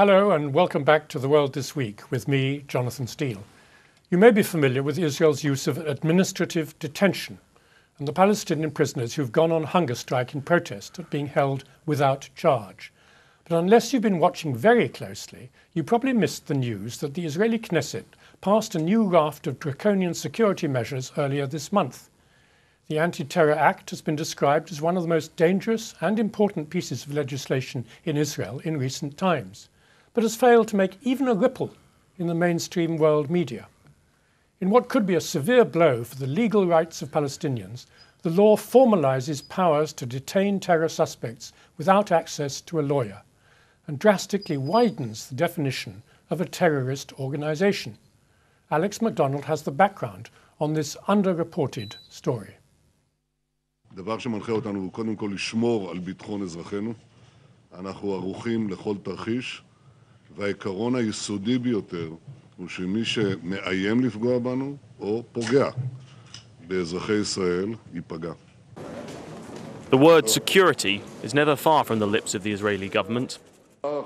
Hello and welcome back to The World This Week with me, Jonathan Steele. You may be familiar with Israel's use of administrative detention and the Palestinian prisoners who've gone on hunger strike in protest at being held without charge. But unless you've been watching very closely, you probably missed the news that the Israeli Knesset passed a new raft of draconian security measures earlier this month. The Anti Terror Act has been described as one of the most dangerous and important pieces of legislation in Israel in recent times but has failed to make even a ripple in the mainstream world media. In what could be a severe blow for the legal rights of Palestinians, the law formalizes powers to detain terror suspects without access to a lawyer and drastically widens the definition of a terrorist organization. Alex McDonald has the background on this underreported story. דבר שמנחה אותנו הוא קודם כל לשמור על ביטחון אזרחינו. אנחנו ערוכים לכל תרחיש. והעיקרון היסודי ביותר הוא שמי שמאיים לפגוע בנו או פוגע באזרחי ישראל ייפגע. The word security is never far from the lips of the Israeli government.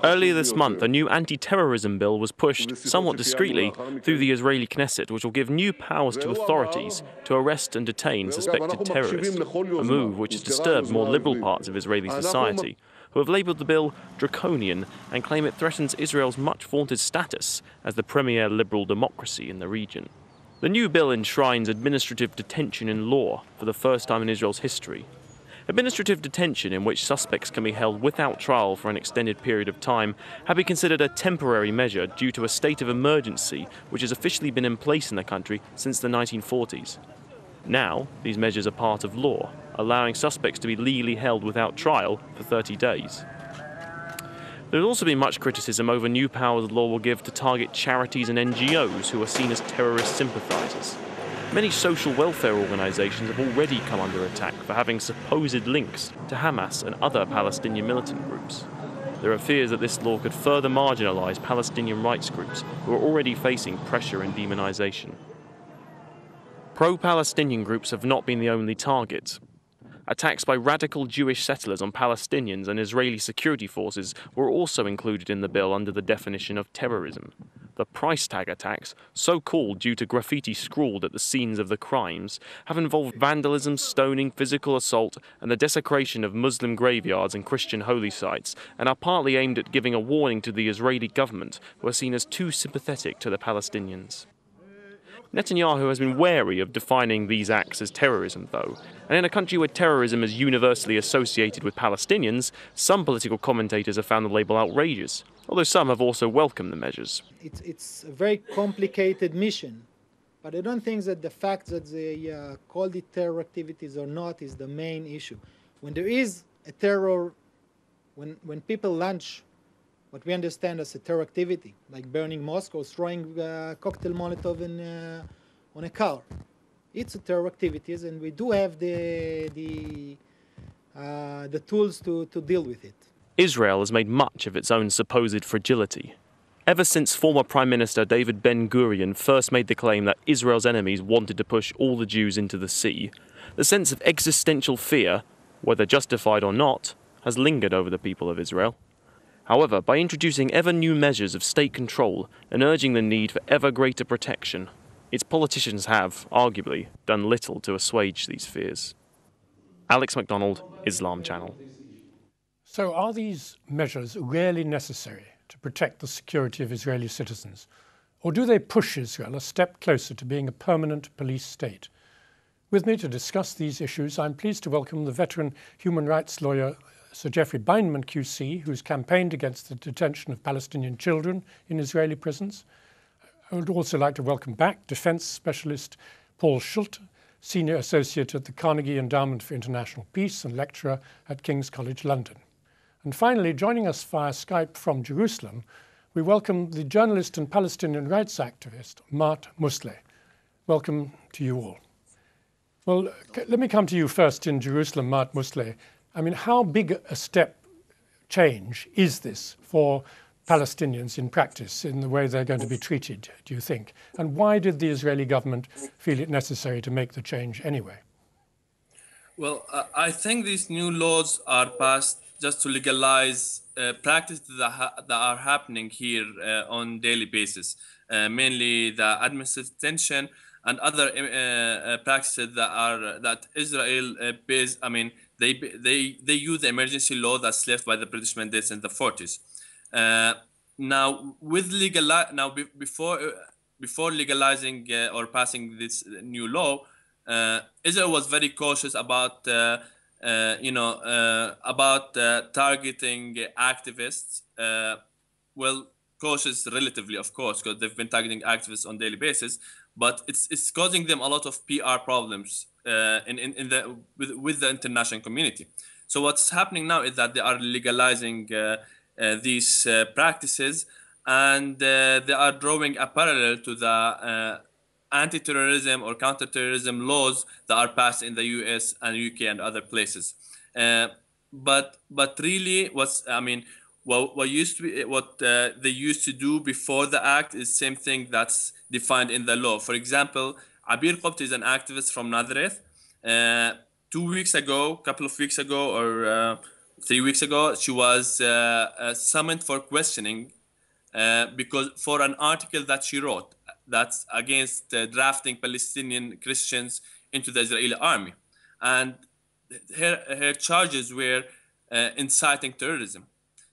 Earlier this month, a new anti terrorism bill was pushed, somewhat discreetly, through the Israeli Knesset, which will give new powers to authorities to arrest and detain suspected terrorists, a move which has disturbed more liberal parts of Israeli society who have labelled the bill draconian and claim it threatens Israel's much vaunted status as the premier liberal democracy in the region. The new bill enshrines administrative detention in law for the first time in Israel's history. Administrative detention, in which suspects can be held without trial for an extended period of time, have been considered a temporary measure due to a state of emergency which has officially been in place in the country since the 1940s. Now, these measures are part of law, allowing suspects to be legally held without trial for 30 days. There has also been much criticism over new powers the law will give to target charities and NGOs who are seen as terrorist sympathisers. Many social welfare organisations have already come under attack for having supposed links to Hamas and other Palestinian militant groups. There are fears that this law could further marginalise Palestinian rights groups who are already facing pressure and demonisation. Pro Palestinian groups have not been the only target. Attacks by radical Jewish settlers on Palestinians and Israeli security forces were also included in the bill under the definition of terrorism. The price tag attacks, so called due to graffiti scrawled at the scenes of the crimes, have involved vandalism, stoning, physical assault, and the desecration of Muslim graveyards and Christian holy sites, and are partly aimed at giving a warning to the Israeli government, who are seen as too sympathetic to the Palestinians. Netanyahu has been wary of defining these acts as terrorism, though. And in a country where terrorism is universally associated with Palestinians, some political commentators have found the label outrageous, although some have also welcomed the measures. It's, it's a very complicated mission, but I don't think that the fact that they uh, called it terror activities or not is the main issue. When there is a terror, when, when people launch what we understand as a terror activity, like burning or throwing uh, cocktail Molotov in, uh, on a car. It's a terror activities, and we do have the, the, uh, the tools to, to deal with it. Israel has made much of its own supposed fragility. Ever since former Prime Minister David Ben Gurion first made the claim that Israel's enemies wanted to push all the Jews into the sea, the sense of existential fear, whether justified or not, has lingered over the people of Israel. However, by introducing ever new measures of state control and urging the need for ever greater protection, its politicians have, arguably, done little to assuage these fears. Alex MacDonald, Islam Channel. So, are these measures really necessary to protect the security of Israeli citizens? Or do they push Israel a step closer to being a permanent police state? With me to discuss these issues, I'm pleased to welcome the veteran human rights lawyer Sir Geoffrey Bindman QC, who's campaigned against the detention of Palestinian children in Israeli prisons. I would also like to welcome back defense specialist Paul Schulte, Senior Associate at the Carnegie Endowment for International Peace and lecturer at King's College London. And finally, joining us via Skype from Jerusalem, we welcome the journalist and Palestinian rights activist Maath Musleh. Welcome to you all. Well, let me come to you first in Jerusalem, Maath Musleh. I mean, how big a step change is this for Palestinians in practice in the way they're going to be treated, do you think? And why did the Israeli government feel it necessary to make the change anyway? Well, uh, I think these new laws are passed just to legalize uh, practices that, ha- that are happening here uh, on daily basis, uh, mainly the administrative detention and other uh, uh, practices that are that Israel based. I mean, they they they use the emergency law that's left by the British mandates in the 40s. now, with legal now be- before before legalizing or passing this new law, Israel was very cautious about uh, you know, uh, about uh, targeting activists. well, cautious relatively, of course, because they've been targeting activists on daily basis, but it's it's causing them a lot of PR problems in, in, in the with, with the international community. So what's happening now is that they are legalizing these practices and uh, they are drawing a parallel to the uh, anti-terrorism or counter-terrorism laws that are passed in the U.S. and UK and other places. Uh, but but really, what's I mean, what what used to be what uh, they used to do before the act is same thing that's defined in the law. For example, Abir Kopty is an activist from Nazareth. Uh, two weeks ago, a couple of weeks ago, or uh, three weeks ago, she was uh, uh, summoned for questioning because for an article that she wrote that's against uh, drafting Palestinian Christians into the Israeli army. And her, her charges were uh, inciting terrorism.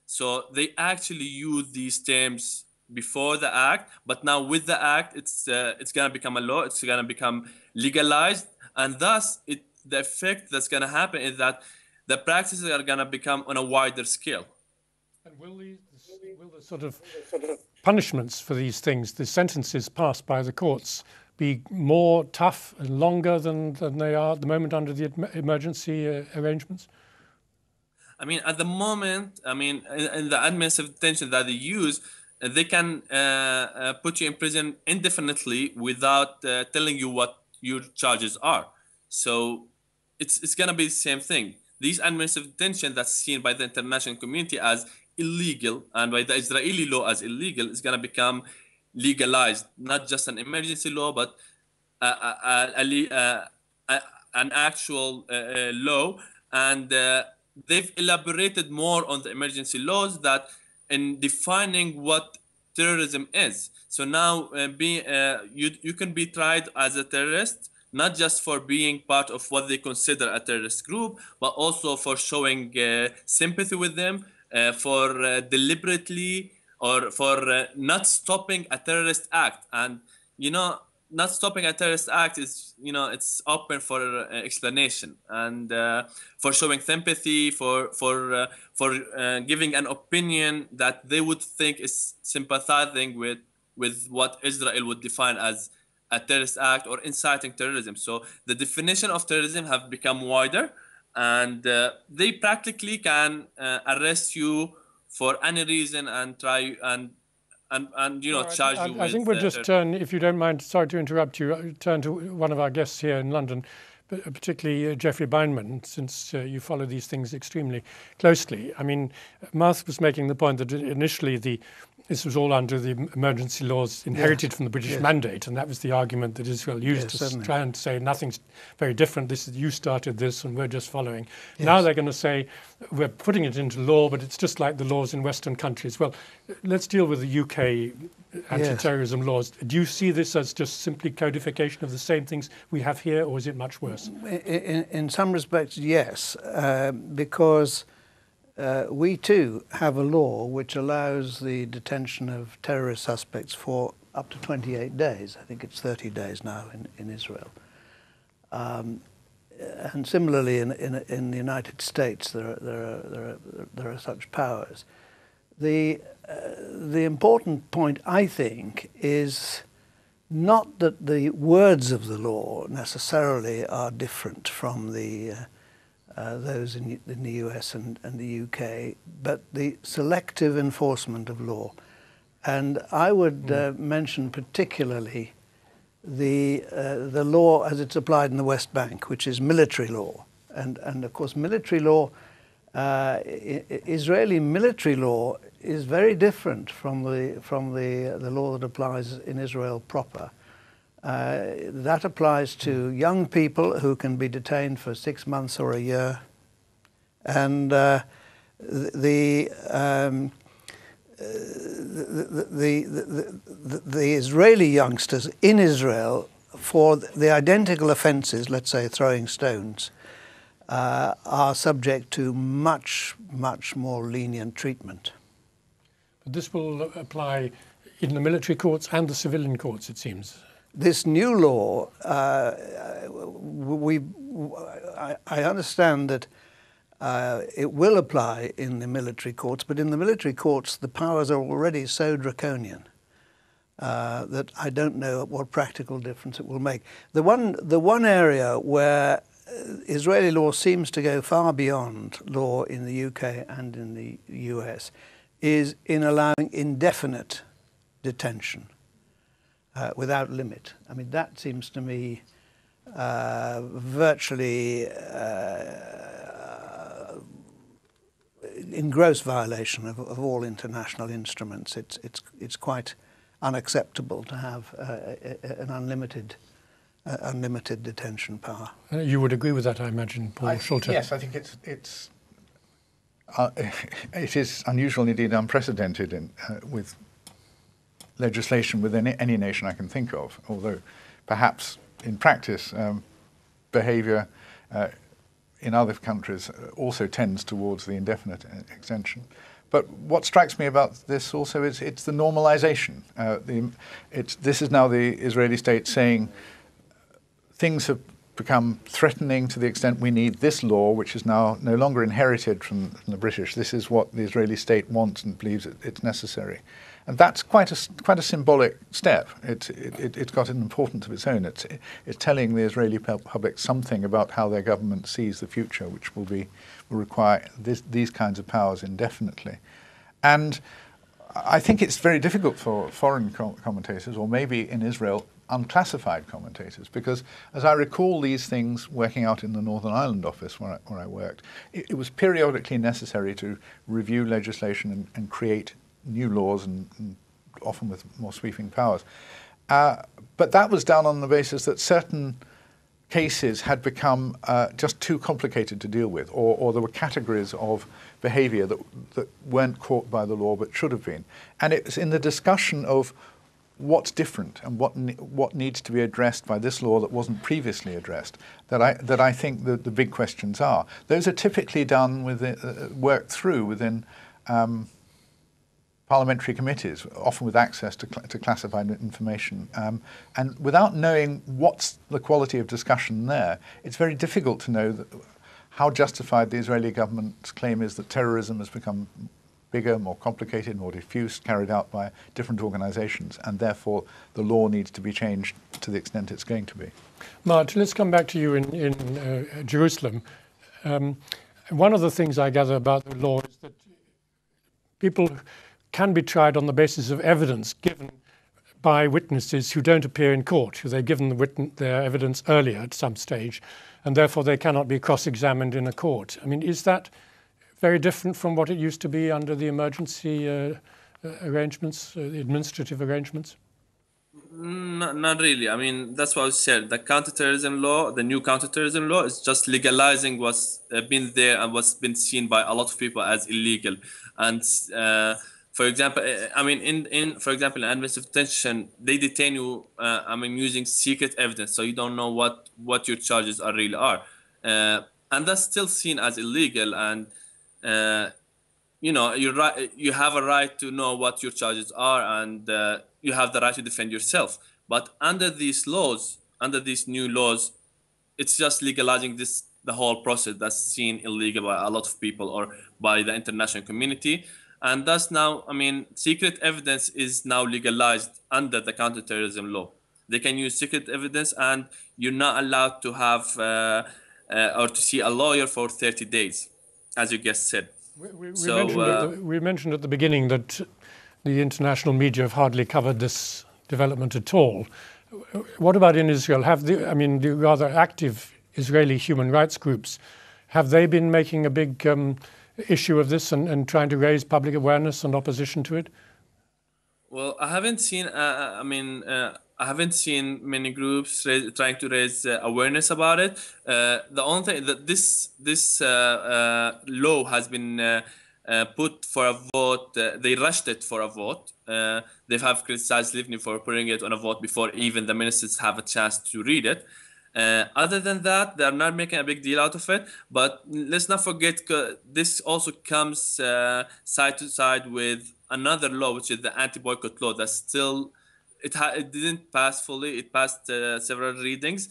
So they actually used these terms before the act, but now with the act, it's uh, it's gonna become a law. It's gonna become legalized, and thus it the effect that's gonna happen is that the practices are gonna become on a wider scale. And will the, will the sort of punishments for these things, the sentences passed by the courts, be more tough and longer than, than they are at the moment under the emergency uh, arrangements? I mean, at the moment, I mean, in, in the administrative detention that they use, they can uh, uh, put you in prison indefinitely without uh, telling you what your charges are. So it's, it's going to be the same thing. These administrative detention that's seen by the international community as illegal and by the Israeli law as illegal is going to become legalized, not just an emergency law, but a, a, a, an actual uh, law. And uh, they've elaborated more on the emergency laws that in defining what terrorism is. So now uh, be, uh, you, you can be tried as a terrorist, not just for being part of what they consider a terrorist group, but also for showing uh, sympathy with them uh, for uh, deliberately or for uh, not stopping a terrorist act. And, you know, not stopping a terrorist act is, you know, it's open for explanation and for showing sympathy, for, for, for giving an opinion that they would think is sympathizing with, with what Israel would define as a terrorist act or inciting terrorism. So the definition of terrorism have become wider and uh, they practically can uh, arrest you for any reason and try and and, and you know right. charge I, you. I, think we'll just turn, if you don't mind. Sorry to interrupt you. Uh, turn to one of our guests here in London, uh, particularly uh, Geoffrey Bindman, since uh, you follow these things extremely closely. I mean, Mark was making the point that initially the this was all under the emergency laws inherited yes. from the British yes. mandate, and that was the argument that Israel used yes, to certainly. try and say nothing's very different. This is you started this, and we're just following. Now they're going to say we're putting it into law, but it's just like the laws in Western countries. Well, let's deal with the UK anti-terrorism laws. Do you see this as just simply codification of the same things we have here, or is it much worse? In, in some respects, yes, uh, because uh, we too have a law which allows the detention of terrorist suspects for up to 28 days. I think it's 30 days now in, in Israel. Um, and similarly, in, in, in, the United States, there are, there are, there are, there are such powers. The, uh, the important point, I think, is not that the words of the law necessarily are different from the uh, uh, those in, in, the US and, and, the UK, but the selective enforcement of law. And I would mm. uh, mention particularly the, uh, the law as it's applied in the West Bank, which is military law. And, and of course, military law, uh, Israeli military law is very different from the, from the, the law that applies in Israel proper. Uh, that applies to young people who can be detained for six months or a year. And uh, the, um, the, the, the, the, Israeli youngsters in Israel for the identical offences, let's say throwing stones, uh, are subject to much, much more lenient treatment. But this will apply in the military courts and the civilian courts, it seems. This new law, uh, we, I, understand that uh, it will apply in the military courts, but in the military courts, the powers are already so draconian uh, that I don't know what practical difference it will make. The one, the one area where uh, Israeli law seems to go far beyond law in the UK and in the US is in allowing indefinite detention uh, without limit. I mean, that seems to me uh, virtually uh, in gross violation of, of all international instruments. It's, it's, it's quite unacceptable to have uh, an unlimited uh, unlimited detention power. Uh, you would agree with that, I imagine, Paul I, Schulte. Yes, I think it's it's uh, it is unusual, indeed unprecedented, in, uh, with legislation within any nation I can think of. Although, perhaps in practice, um, behaviour uh, in other countries also tends towards the indefinite extension. But what strikes me about this also is it's the normalization. Uh, the, it's, this is now the Israeli state saying things have become threatening to the extent we need this law, which is now no longer inherited from, from the British. This is what the Israeli state wants and believes it, it's necessary. And that's quite a, quite a symbolic step. It, it, it's got an importance of its own. It's, it's telling the Israeli public something about how their government sees the future, which will, be, will require this, these kinds of powers indefinitely. And I think it's very difficult for foreign commentators, or maybe in Israel, unclassified commentators, because as I recall these things working out in the Northern Ireland office where I, where I worked, it, it, was periodically necessary to review legislation and, and create new laws and, and often with more sweeping powers. Uh, but that was done on the basis that certain cases had become uh, just too complicated to deal with, or, or there were categories of behavior that, that weren't caught by the law but should have been. And it was in the discussion of what's different and what, ne- what needs to be addressed by this law that wasn't previously addressed that I, that I think the, the big questions are. Those are typically done within, uh, worked through within um, parliamentary committees, often with access to, cl- to classified information. Um, and without knowing what's the quality of discussion there, it's very difficult to know that, how justified the Israeli government's claim is that terrorism has become bigger, more complicated, more diffuse, carried out by different organizations, and therefore the law needs to be changed to the extent it's going to be. Martin, let's come back to you in, in uh, Jerusalem. Um, one of the things I gather about the law is that people can be tried on the basis of evidence given by witnesses who don't appear in court, who they've given the their evidence earlier at some stage, and therefore they cannot be cross-examined in a court. I mean, is that very different from what it used to be under the emergency uh, uh arrangements, uh, administrative arrangements? Not, not really. I mean, that's what I said. The counterterrorism law, the new counterterrorism law, is just legalizing what's been there and what's been seen by a lot of people as illegal. And uh, for example, uh, I mean, in, in for example, in administrative detention, they detain you. Uh, I mean, using secret evidence, so you don't know what what your charges are really are, uh, and that's still seen as illegal. And uh, you know, you right, you have a right to know what your charges are, and uh, you have the right to defend yourself. But under these laws, under these new laws, it's just legalizing this the whole process that's seen illegal by a lot of people or by the international community. And thus now i mean secret evidence is now legalized under the counterterrorism law. They can use secret evidence and you're not allowed to have uh, uh, or to see a lawyer for 30 days as you just said we, we, we mentioned uh, the, we mentioned at the beginning that the international media have hardly covered this development at all what about in israel have the i mean the rather active israeli human rights groups have they been making a big um, issue of this and, and trying to raise public awareness and opposition to it? Well, I haven't seen. Uh, uh I mean, uh, I haven't seen many groups raise, trying to raise uh, awareness about it. Uh, the only thing that this this uh, law has been uh, put for a vote, uh, they rushed it for a vote. Uh, they have criticized Livni for putting it on a vote before even the ministers have a chance to read it. Uh, other than that, they're not making a big deal out of it. But let's not forget, this also comes uh, side to side with another law, which is the anti-boycott law. That's still it, ha- it didn't pass fully. It passed uh, several readings,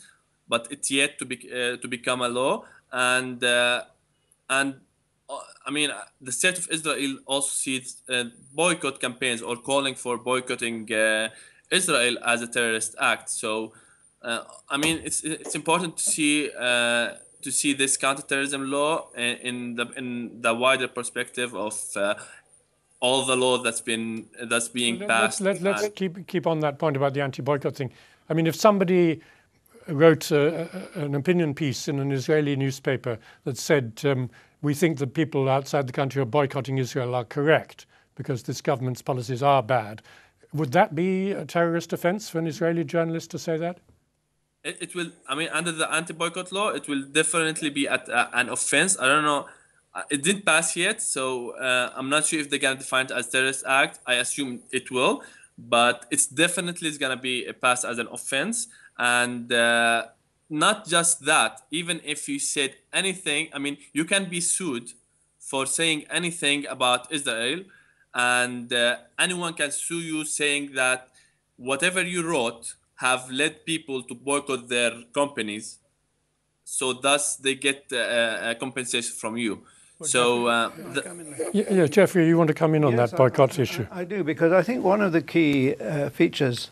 but it's yet to be to become a law. And and I mean, the state of Israel also sees uh, boycott campaigns or calling for boycotting uh, Israel as a terrorist act. So, uh, I mean, it's it's important to see uh, to see this counterterrorism law in, in, the in the wider perspective of uh, all the law that's been that's being passed. Let's, let, us keep keep on that point about the anti-boycott thing. I mean, if somebody wrote a, a, an opinion piece in an Israeli newspaper that said. Um, we think that people outside the country who are boycotting Israel are correct because this government's policies are bad. Would that be a terrorist offense for an Israeli journalist to say that? It, it will, I mean, under the anti boycott law, it will definitely be at, uh, an offense. I don't know. Uh, it didn't pass yet, so uh, I'm not sure if they're to define it as terrorist act. I assume it will, but it's definitely going to be passed as an offense. And uh, not just that, even if you said anything, I mean, you can be sued for saying anything about Israel, and uh, anyone can sue you saying that whatever you wrote have led people to boycott their companies, so thus they get uh, a compensation from you. Well, so, uh, yeah, yeah, Geoffrey, you want to come in on yes, that boycott issue? I, do because I think one of the key uh, features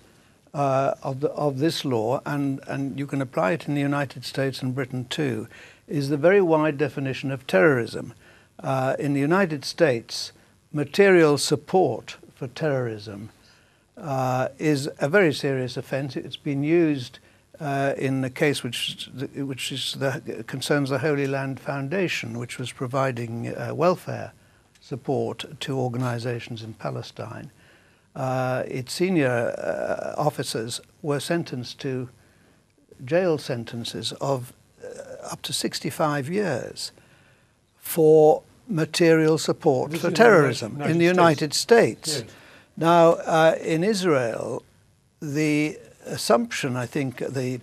uh, of, the, of this law, and, and you can apply it in the United States and Britain too, is the very wide definition of terrorism. Uh, in the United States, material support for terrorism uh, is a very serious offence. It's been used uh, in the case which, which is the, concerns the Holy Land Foundation, which was providing uh, welfare support to organisations in Palestine uh, its senior uh, officers were sentenced to jail sentences of uh, up to 65 years for material support this for terrorism in the United States. States. Yes. Now, uh, in Israel, the assumption, I think, the,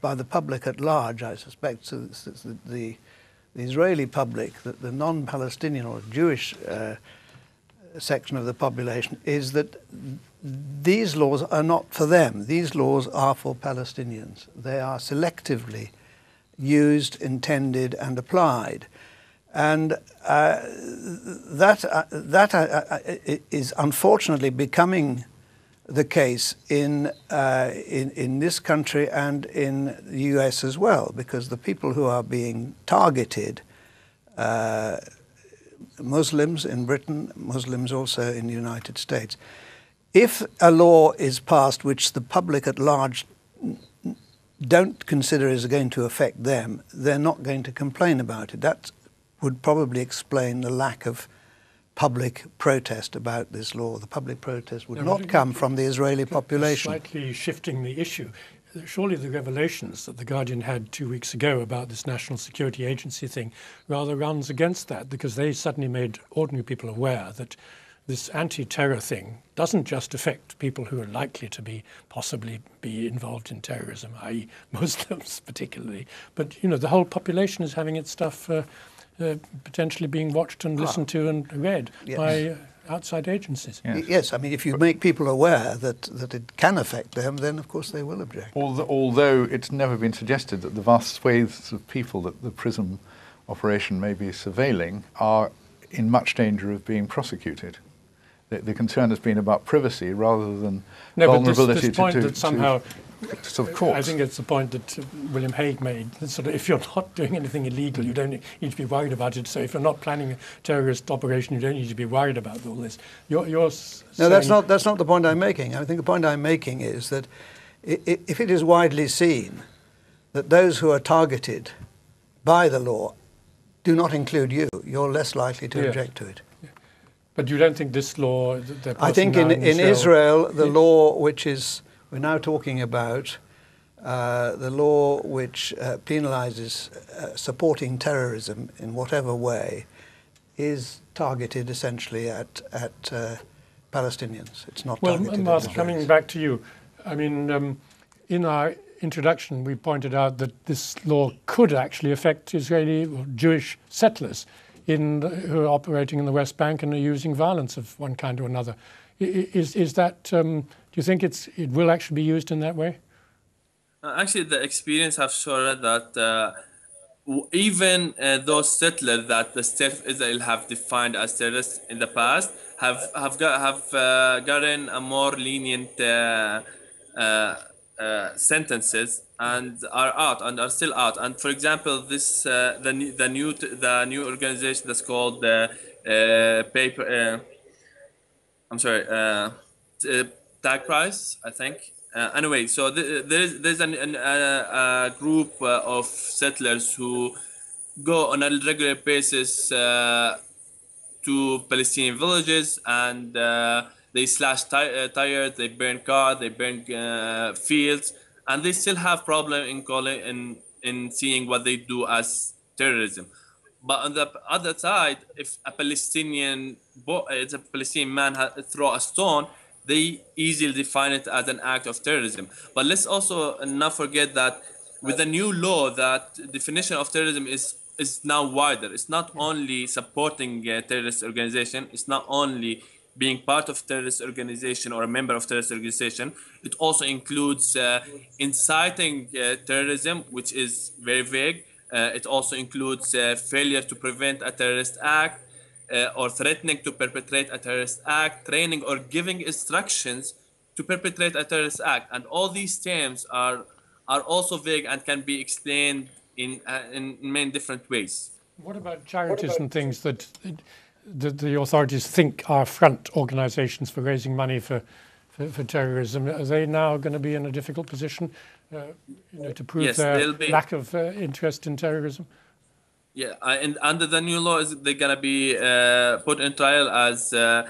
by the public at large, I suspect, so the, the, the, Israeli public, the, the non Palestinian or Jewish uh, section of the population is that these laws are not for them. These laws are for Palestinians. They are selectively used, intended, and applied. And uh, that, uh, that uh, uh is unfortunately becoming the case in, uh, in, in this country and in the US as well, because the people who are being targeted uh, Muslims in Britain, Muslims also in the United States. If a law is passed which the public at large don't consider is going to affect them, they're not going to complain about it. That would probably explain the lack of public protest about this law. The public protest would no, not come from the Israeli population. Slightly shifting the issue surely the revelations that The Guardian had two weeks ago about this National Security Agency thing rather runs against that because they suddenly made ordinary people aware that this anti-terror thing doesn't just affect people who are likely to be possibly be involved in terrorism, i.e., Muslims particularly, but you know the whole population is having its stuff uh, uh, potentially being watched and listened ah. to and read yes. by. Uh, outside agencies. Yes. yes. I mean, if you make people aware that, that it can affect them, then of course they will object. Although it's never been suggested that the vast swathes of people that the PRISM operation may be surveilling are in much danger of being prosecuted. The, the concern has been about privacy rather than no, vulnerability but this, this point to, that somehow sort of courts. I think it's the point that William Hague made. Sort of, if you're not doing anything illegal, you don't need to be worried about it. So if you're not planning a terrorist operation, you don't need to be worried about all this. You're, you're no, that's not that's not the point I'm making. I think the point I'm making is that if it is widely seen that those who are targeted by the law do not include you, you're less likely to yes. object to it. But you don't think this law? I think in, in Israel, the law which is we're now talking about uh, the law which uh, penalizes uh, supporting terrorism in whatever way is targeted essentially at at uh, Palestinians. It's not well, targeted. Martin, coming back to you, I mean, um, in our introduction, we pointed out that this law could actually affect Israeli or Jewish settlers in the, who are operating in the West Bank and are using violence of one kind or another. Is is that? Um, you think it's it will actually be used in that way? Uh, actually, the experience have shown that uh, even uh, those settlers that the state of Israel have defined as terrorists in the past have have got, have uh, gotten a more lenient uh, uh, sentences and are out and are still out. And for example, this the the new the new organization that's called the paper. I'm sorry, tag price, I think. Uh, anyway, so th- there's there's an, an, a, a group uh, of settlers who go on a regular basis uh, to Palestinian villages and uh, they slash uh, tires, they burn cars, they burn uh, fields, and they still have problem in calling in in seeing what they do as terrorism. But on the other side, if a Palestinian, it's a Palestinian man throw a stone, they easily define it as an act of terrorism. But let's also not forget that with the new law, that definition of terrorism is is now wider. It's not only supporting a terrorist organization. It's not only being part of terrorist organization or a member of terrorist organization. It also includes uh, inciting uh, terrorism, which is very vague. Uh, it also includes uh, failure to prevent a terrorist act, uh, or threatening to perpetrate a terrorist act, training or giving instructions to perpetrate a terrorist act. And all these terms are are also vague and can be explained in uh, in many different ways. What about charities what about and things that the, the authorities think are front organizations for raising money for, for, for terrorism? Are they now going to be in a difficult position uh, you know, to prove yes, their lack of uh, interest in terrorism? Yeah, and under the new law, is they're gonna be uh, put in trial as uh,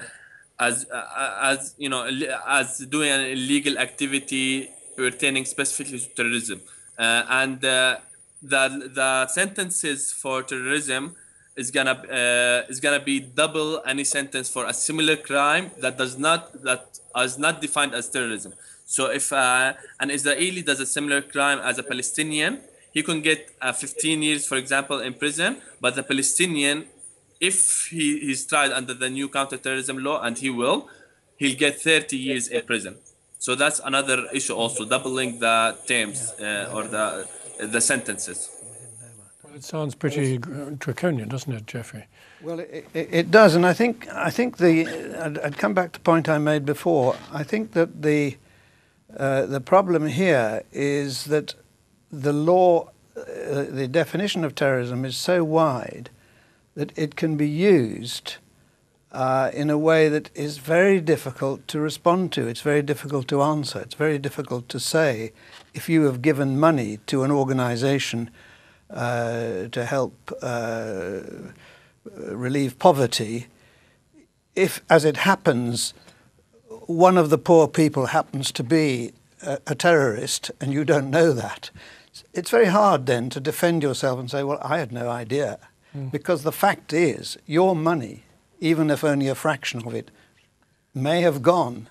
as uh, as you know as doing an illegal activity pertaining specifically to terrorism, uh, and uh, the the sentences for terrorism is gonna uh, is gonna be double any sentence for a similar crime that does not that is not defined as terrorism. So if an Israeli does a similar crime as a Palestinian he can get uh, 15 years, for example, in prison. But the Palestinian, if he, he's tried under the new counterterrorism law, and he will, he'll get 30 years in prison. So that's another issue also, doubling the terms uh, or the the sentences. Well, it sounds pretty draconian, doesn't it, Geoffrey? Well, it, it, it does, and I think I think the I'd, I'd, come back to the point I made before. I think that the uh, the problem here is that the law, uh, the definition of terrorism is so wide that it can be used uh, in a way that is very difficult to respond to. It's very difficult to answer. It's very difficult to say if you have given money to an organization uh, to help uh, relieve poverty, if, as it happens, one of the poor people happens to be a, a terrorist and you don't know that, it's very hard then to defend yourself and say, well, I had no idea. Mm. Because the fact is, your money, even if only a fraction of it, may have gone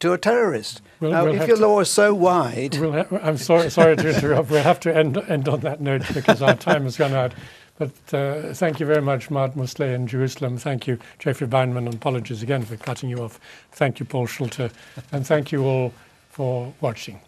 to a terrorist. We'll, now, we'll if your to, law is so wide... We'll I'm sorry, sorry to interrupt. We'll have to end, end on that note because our time has gone out. But uh, thank you very much, Maath Musleh in Jerusalem. Thank you, Geoffrey Bindman, and apologies again for cutting you off. Thank you, Paul Schulte. and thank you all for watching.